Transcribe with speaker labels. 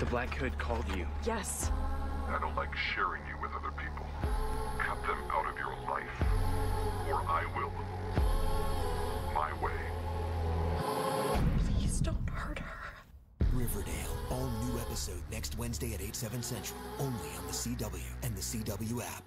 Speaker 1: The Black Hood called you.
Speaker 2: Yes.
Speaker 3: I don't like sharing you with other people. Cut them out of your life. Or I will. My way.
Speaker 2: Please don't hurt her.
Speaker 4: Riverdale, all new episode next Wednesday at 8, 7 central, only on the CW and the CW app.